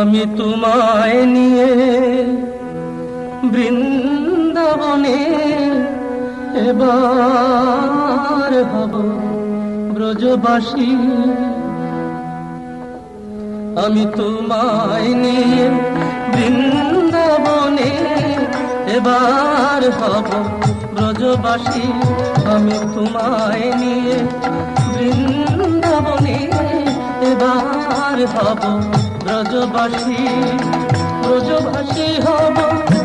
আমি তোমায় নিয়ে বৃন্দাবনে এবার হব ব্রজবাসী। আমি তোমায় নিয়ে বৃন্দাবনে এবার হব ব্রজবাসী। আমি তোমায় নিয়ে বৃন্দাবনে এবার হব ব্রজবাসী ব্রজবাসী হব।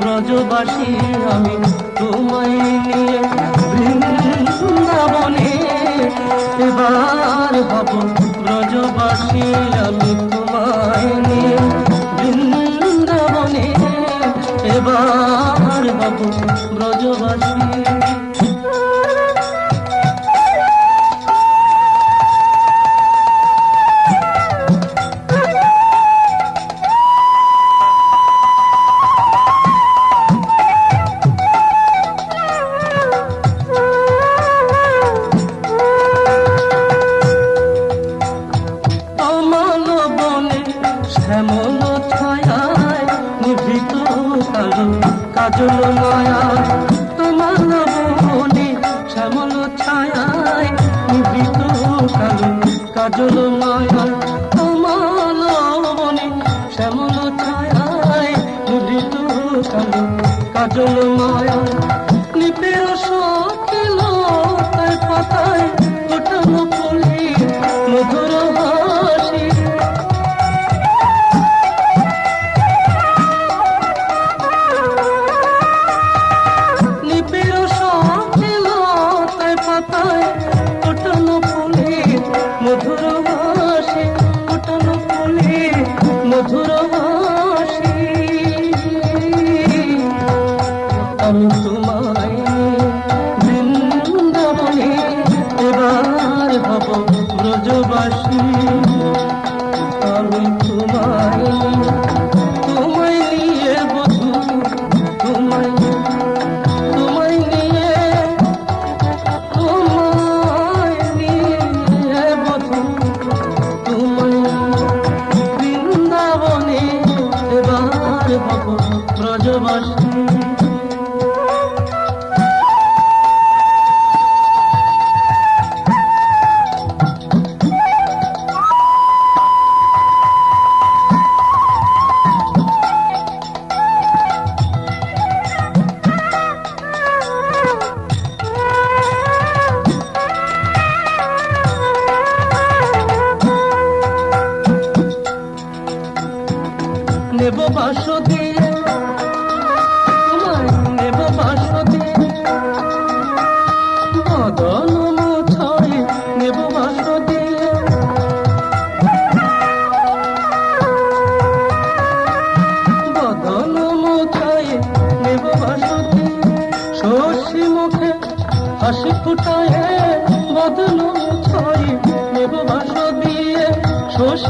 ব্রজবাসী আমি তোমায় নিয়ে বৃন্দাবনে এবার হব ব্রজবাসী আমি কাজল মায়া তোমার লবণে শ্যামল ছায় মুদিত কাজল মায়া তোমায় বৃন্দাবনে এবার হব ব্রজবাসী। ছোস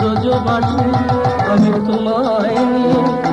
রজবাসী আমি তোমায়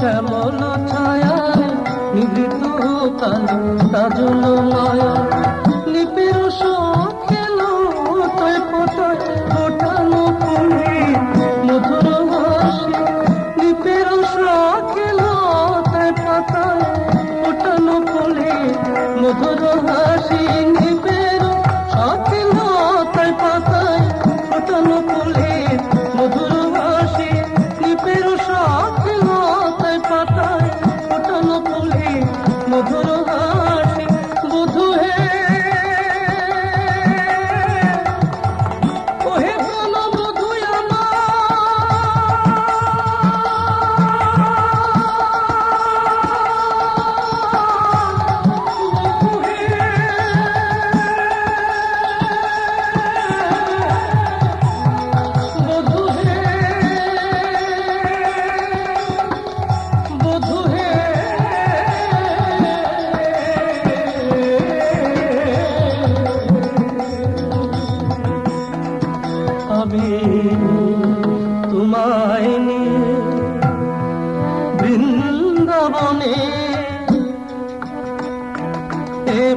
শ্যামল ছায়ায় নিবৃত কালো কাজল নয় নিপির খেল তৈ ফোটায় ফোটানো পুঞ্জি মধুর হাসি। নিপির খেল তৈ পাতায় ফোটানো পুলি মধুর হাসি।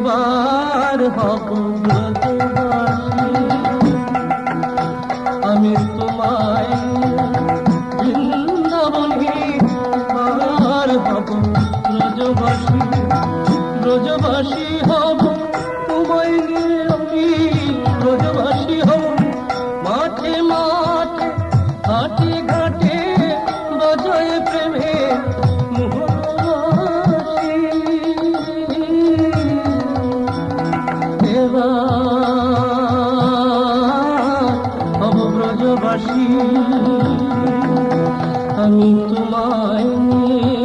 बार हो तुम्हारी